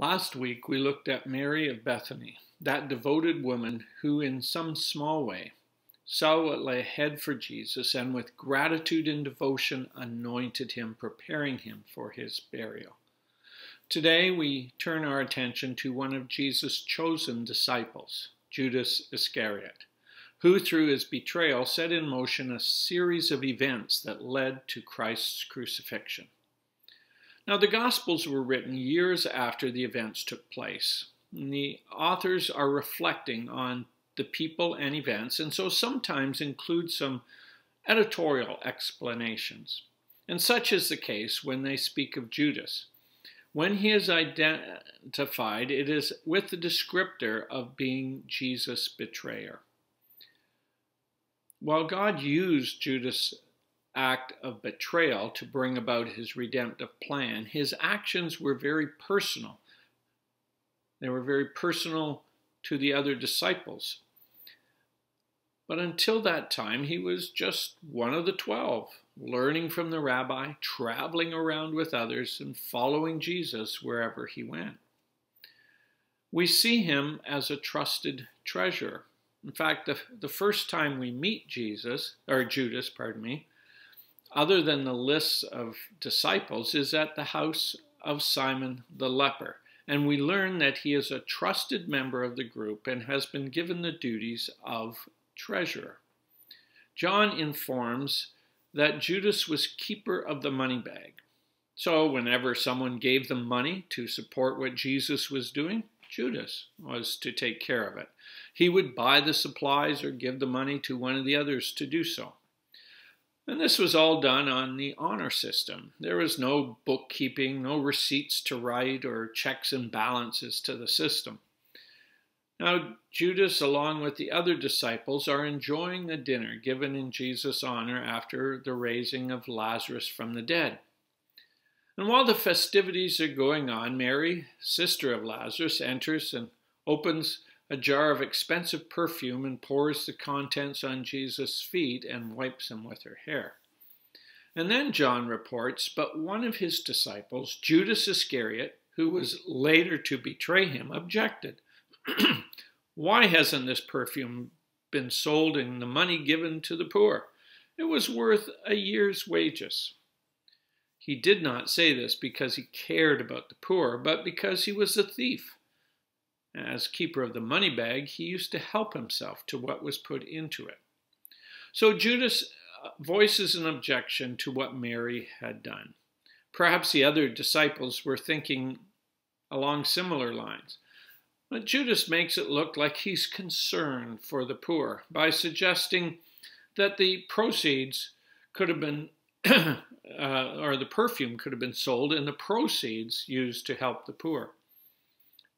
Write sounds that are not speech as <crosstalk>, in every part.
Last week we looked at Mary of Bethany, that devoted woman who, in some small way, saw what lay ahead for Jesus and with gratitude and devotion anointed him, preparing him for his burial. Today we turn our attention to one of Jesus' chosen disciples, Judas Iscariot, who through his betrayal set in motion a series of events that led to Christ's crucifixion. Now, the Gospels were written years after the events took place. And the authors are reflecting on the people and events, and so sometimes include some editorial explanations. And such is the case when they speak of Judas. When he is identified, it is with the descriptor of being Jesus' betrayer. While God used Judas act of betrayal to bring about his redemptive plan, his actions were very personal. They were very personal to the other disciples. But until that time, he was just one of the twelve, learning from the rabbi, traveling around with others, and following Jesus wherever he went. We see him as a trusted treasure. In fact, the, the first time we meet Jesus, or Judas, pardon me, other than the lists of disciples, is at the house of Simon the leper. And we learn that he is a trusted member of the group and has been given the duties of treasurer. John informs that Judas was keeper of the money bag. So, whenever someone gave them money to support what Jesus was doing, Judas was to take care of it. He would buy the supplies or give the money to one of the others to do so. And this was all done on the honor system. There was no bookkeeping, no receipts to write, or checks and balances to the system. Now, Judas, along with the other disciples, are enjoying the dinner given in Jesus' honor after the raising of Lazarus from the dead. And while the festivities are going on, Mary, sister of Lazarus, enters and opens a jar of expensive perfume and pours the contents on Jesus' feet and wipes them with her hair. And then John reports, but one of his disciples, Judas Iscariot, who was later to betray him, objected. <clears throat> Why hasn't this perfume been sold and the money given to the poor? It was worth a year's wages. He did not say this because he cared about the poor, but because he was a thief. As keeper of the money bag, he used to help himself to what was put into it. So Judas uh, voices an objection to what Mary had done. Perhaps the other disciples were thinking along similar lines. But Judas makes it look like he's concerned for the poor by suggesting that the proceeds could have been, <clears throat> uh, or the perfume could have been sold and the proceeds used to help the poor.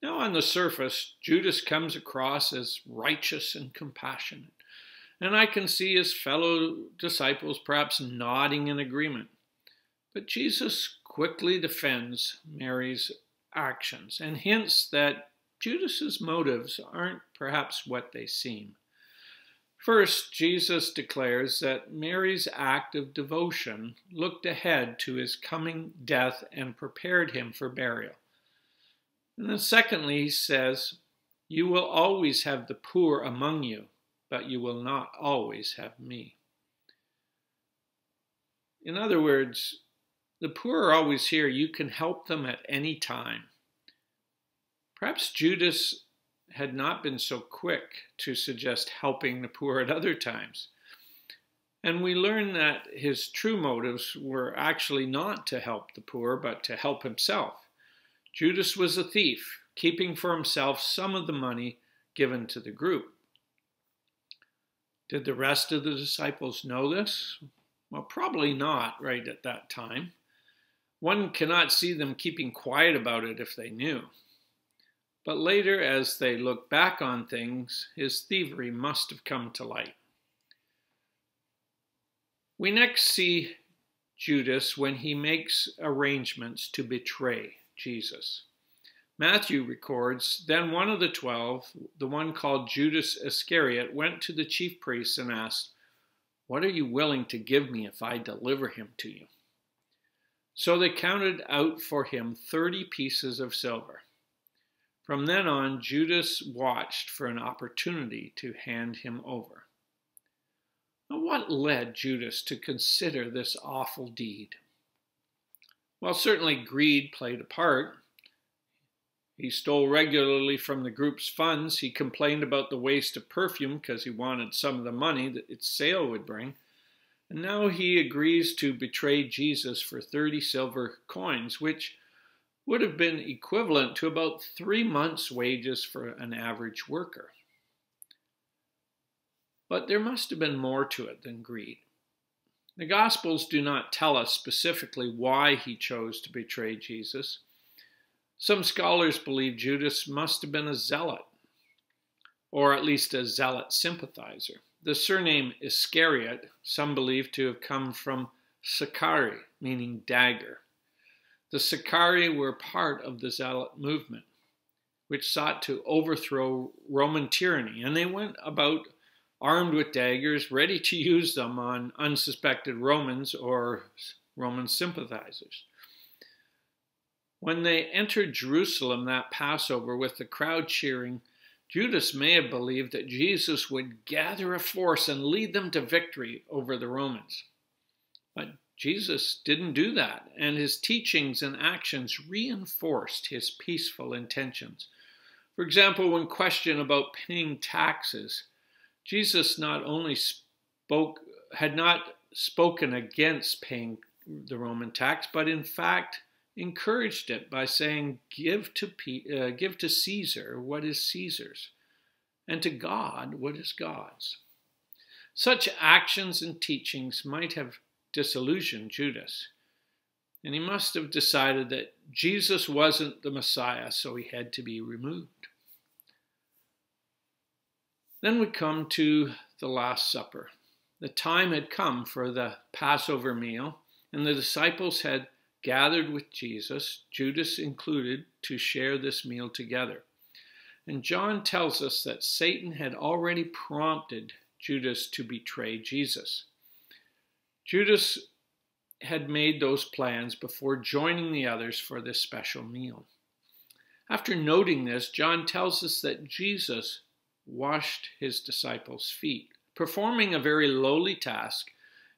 Now, on the surface, Judas comes across as righteous and compassionate, and I can see his fellow disciples perhaps nodding in agreement. But Jesus quickly defends Mary's actions and hints that Judas's motives aren't perhaps what they seem. First, Jesus declares that Mary's act of devotion looked ahead to his coming death and prepared him for burial. And then secondly, he says, You will always have the poor among you, but you will not always have me. In other words, the poor are always here. You can help them at any time. Perhaps Judas had not been so quick to suggest helping the poor at other times. And we learn that his true motives were actually not to help the poor, but to help himself. Judas was a thief, keeping for himself some of the money given to the group. Did the rest of the disciples know this? Well, probably not right at that time. One cannot see them keeping quiet about it if they knew. But later, as they look back on things, his thievery must have come to light. We next see Judas when he makes arrangements to betray Jesus. Matthew records Then one of the twelve, the one called Judas Iscariot, went to the chief priests and asked, What are you willing to give me if I deliver him to you? So they counted out for him thirty pieces of silver. From then on, Judas watched for an opportunity to hand him over. Now, what led Judas to consider this awful deed? Well, certainly greed played a part. He stole regularly from the group's funds. He complained about the waste of perfume because he wanted some of the money that its sale would bring. And now he agrees to betray Jesus for 30 silver coins, which would have been equivalent to about three months' wages for an average worker. But there must have been more to it than greed. The Gospels do not tell us specifically why he chose to betray Jesus. Some scholars believe Judas must have been a zealot, or at least a zealot sympathizer. The surname Iscariot, some believe to have come from Sakari, meaning dagger. The Sicarii were part of the Zealot movement, which sought to overthrow Roman tyranny, and they went about armed with daggers, ready to use them on unsuspected Romans or Roman sympathizers. When they entered Jerusalem that Passover with the crowd cheering, Judas may have believed that Jesus would gather a force and lead them to victory over the Romans. But Jesus didn't do that, and his teachings and actions reinforced his peaceful intentions. For example, when questioned about paying taxes, Jesus not only spoke had not spoken against paying the Roman tax, but in fact encouraged it by saying, "Give to uh, give to Caesar what is Caesar's, and to God what is God's." Such actions and teachings might have disillusioned Judas. And he must have decided that Jesus wasn't the Messiah, so he had to be removed. Then we come to the Last Supper. The time had come for the Passover meal, and the disciples had gathered with Jesus, Judas included, to share this meal together. And John tells us that Satan had already prompted Judas to betray Jesus. Judas had made those plans before joining the others for this special meal. After noting this, John tells us that Jesus washed his disciples' feet, performing a very lowly task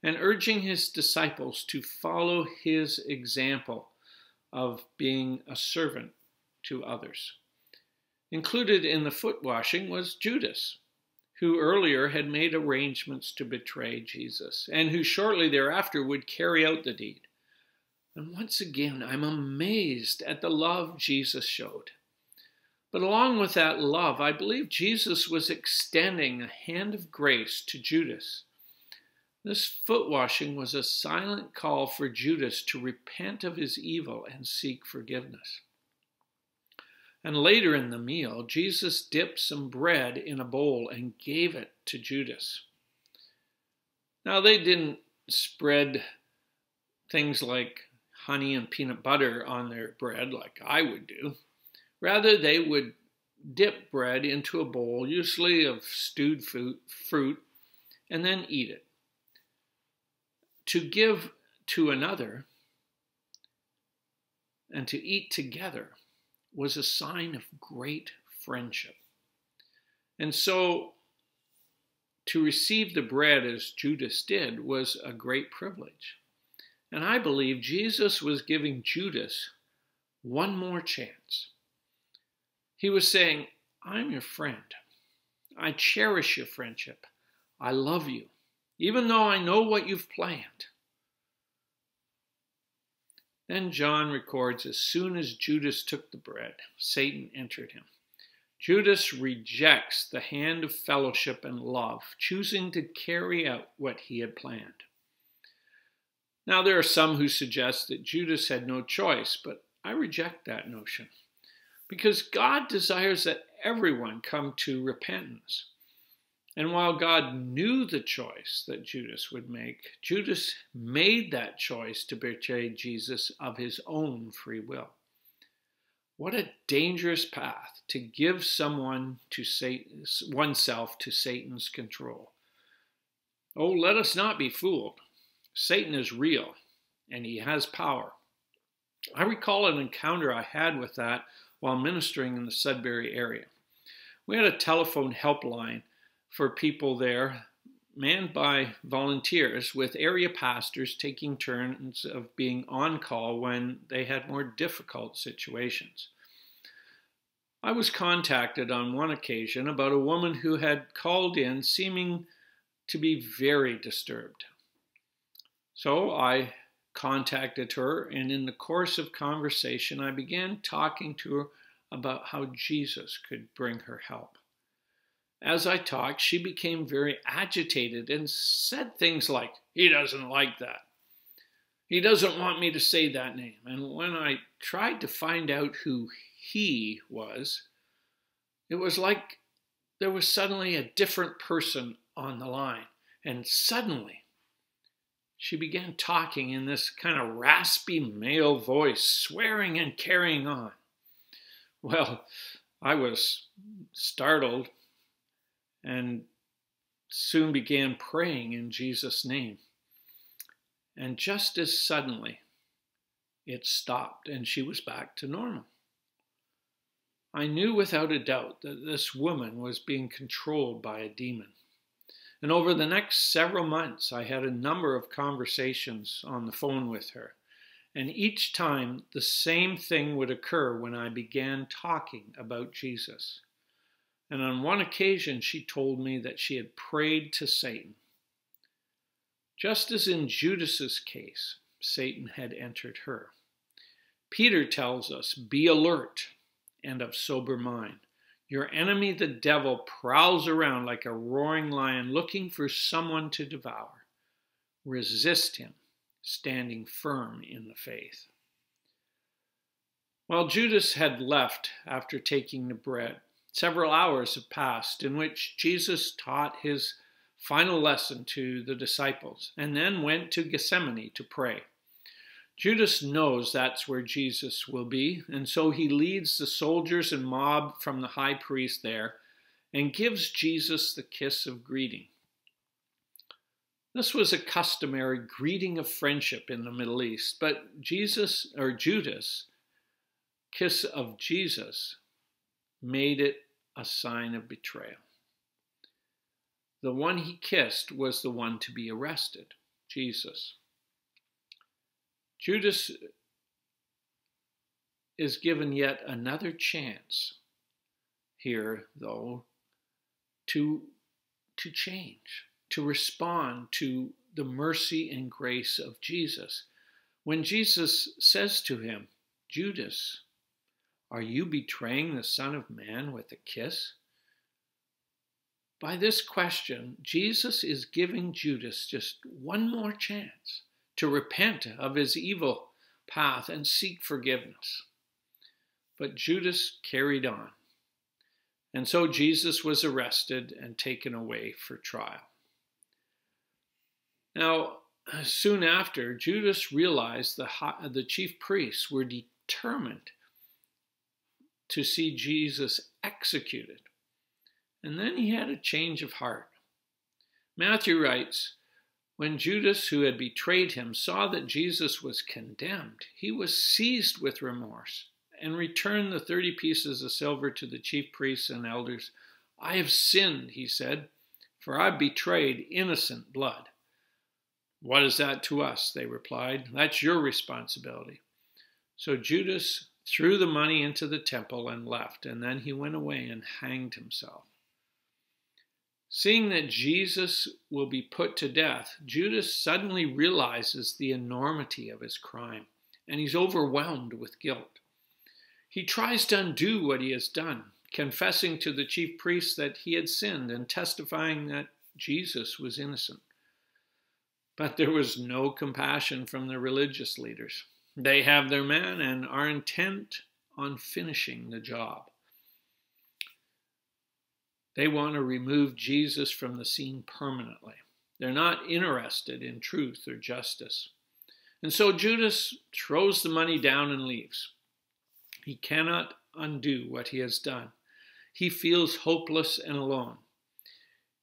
and urging his disciples to follow his example of being a servant to others. Included in the foot washing was Judas, who earlier had made arrangements to betray Jesus, and who shortly thereafter would carry out the deed. And once again, I'm amazed at the love Jesus showed. But along with that love, I believe Jesus was extending a hand of grace to Judas. This foot washing was a silent call for Judas to repent of his evil and seek forgiveness. And later in the meal, Jesus dipped some bread in a bowl and gave it to Judas. Now, they didn't spread things like honey and peanut butter on their bread like I would do. Rather, they would dip bread into a bowl, usually of stewed fruit, and then eat it. To give to another and to eat together was a sign of great friendship. And so to receive the bread as Judas did was a great privilege. And I believe Jesus was giving Judas one more chance. He was saying, I'm your friend. I cherish your friendship. I love you, even though I know what you've planned. Then John records as soon as Judas took the bread, Satan entered him. Judas rejects the hand of fellowship and love, choosing to carry out what he had planned. Now, there are some who suggest that Judas had no choice, but I reject that notion because God desires that everyone come to repentance. And while God knew the choice that Judas would make, Judas made that choice to betray Jesus of his own free will. What a dangerous path to give someone to Satan, oneself to Satan's control. Oh, let us not be fooled. Satan is real and he has power. I recall an encounter I had with that while ministering in the Sudbury area. We had a telephone helpline for people there, manned by volunteers, with area pastors taking turns of being on call when they had more difficult situations. I was contacted on one occasion about a woman who had called in seeming to be very disturbed. So I contacted her, and in the course of conversation, I began talking to her about how Jesus could bring her help. As I talked, she became very agitated and said things like, He doesn't like that. He doesn't want me to say that name. And when I tried to find out who he was, it was like there was suddenly a different person on the line. And suddenly, she began talking in this kind of raspy male voice, swearing and carrying on. Well, I was startled and soon began praying in Jesus' name. And just as suddenly, it stopped and she was back to normal. I knew without a doubt that this woman was being controlled by a demon. And over the next several months, I had a number of conversations on the phone with her. And each time, the same thing would occur when I began talking about Jesus. And on one occasion, she told me that she had prayed to Satan. Just as in Judas's case, Satan had entered her. Peter tells us, Be alert and of sober mind. Your enemy, the devil, prowls around like a roaring lion looking for someone to devour. Resist him, standing firm in the faith. While Judas had left after taking the bread, several hours have passed in which Jesus taught his final lesson to the disciples and then went to Gethsemane to pray. Judas knows that's where Jesus will be, and so he leads the soldiers and mob from the high priest there and gives Jesus the kiss of greeting. This was a customary greeting of friendship in the Middle East, but Jesus or Judas kiss of Jesus made it a sign of betrayal. The one he kissed was the one to be arrested, Jesus. Judas is given yet another chance here, though, to, to change, to respond to the mercy and grace of Jesus. When Jesus says to him, Judas, are you betraying the Son of Man with a kiss? By this question, Jesus is giving Judas just one more chance to repent of his evil path and seek forgiveness. But Judas carried on. And so Jesus was arrested and taken away for trial. Now, soon after, Judas realized the, the chief priests were determined to see Jesus executed. And then he had a change of heart. Matthew writes, when Judas, who had betrayed him, saw that Jesus was condemned, he was seized with remorse and returned the thirty pieces of silver to the chief priests and elders. I have sinned, he said, for I betrayed innocent blood. What is that to us? They replied. That's your responsibility. So Judas threw the money into the temple and left, and then he went away and hanged himself. Seeing that Jesus will be put to death, Judas suddenly realizes the enormity of his crime, and he's overwhelmed with guilt. He tries to undo what he has done, confessing to the chief priests that he had sinned and testifying that Jesus was innocent. But there was no compassion from the religious leaders. They have their man and are intent on finishing the job. They want to remove Jesus from the scene permanently. They're not interested in truth or justice. And so Judas throws the money down and leaves. He cannot undo what he has done. He feels hopeless and alone.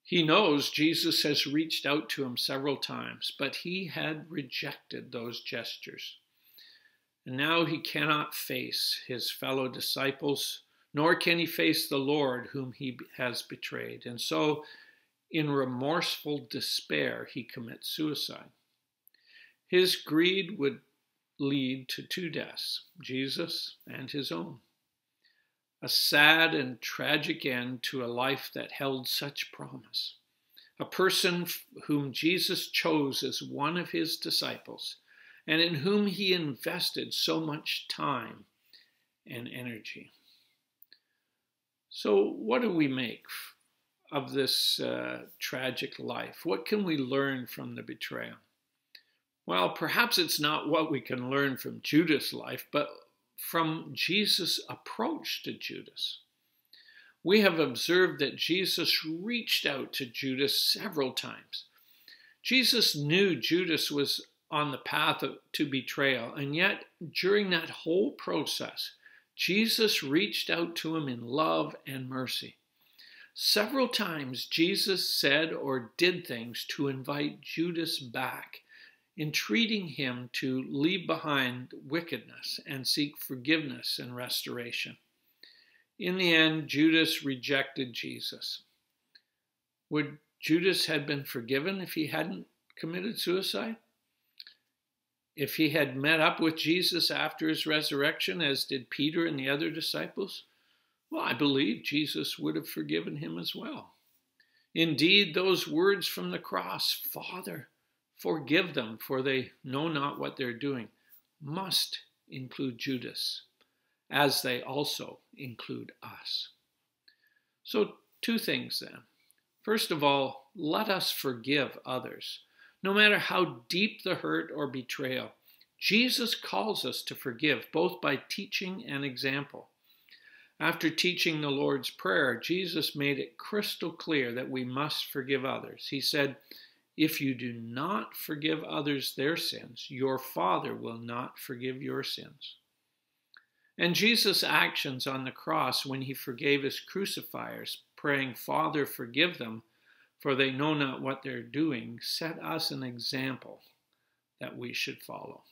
He knows Jesus has reached out to him several times, but he had rejected those gestures. And now he cannot face his fellow disciples, nor can he face the Lord whom he has betrayed. And so, in remorseful despair, he commits suicide. His greed would lead to two deaths Jesus and his own. A sad and tragic end to a life that held such promise. A person whom Jesus chose as one of his disciples and in whom he invested so much time and energy. So, what do we make of this uh, tragic life? What can we learn from the betrayal? Well, perhaps it's not what we can learn from Judas' life, but from Jesus' approach to Judas. We have observed that Jesus reached out to Judas several times. Jesus knew Judas was on the path of, to betrayal, and yet during that whole process, Jesus reached out to him in love and mercy. Several times, Jesus said or did things to invite Judas back entreating him to leave behind wickedness and seek forgiveness and restoration. In the end, Judas rejected Jesus. Would Judas have been forgiven if he hadn't committed suicide? If he had met up with Jesus after his resurrection, as did Peter and the other disciples? Well, I believe Jesus would have forgiven him as well. Indeed, those words from the cross, Father, Forgive them, for they know not what they're doing, must include Judas, as they also include us. So, two things then. First of all, let us forgive others, no matter how deep the hurt or betrayal. Jesus calls us to forgive, both by teaching and example. After teaching the Lord's Prayer, Jesus made it crystal clear that we must forgive others. He said, if you do not forgive others their sins, your Father will not forgive your sins. And Jesus' actions on the cross when he forgave his crucifiers, praying, Father, forgive them, for they know not what they're doing, set us an example that we should follow.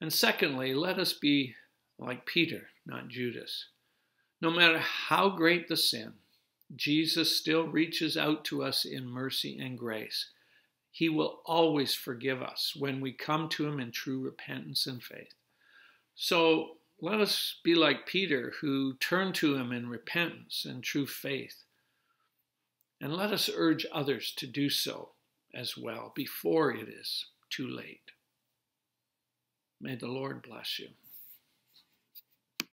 And secondly, let us be like Peter, not Judas. No matter how great the sin, Jesus still reaches out to us in mercy and grace. He will always forgive us when we come to Him in true repentance and faith. So let us be like Peter, who turned to Him in repentance and true faith. And let us urge others to do so as well before it is too late. May the Lord bless you.